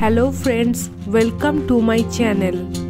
Hello friends, welcome to my channel.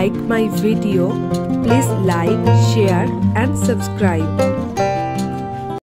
Like my video, please like, share and subscribe.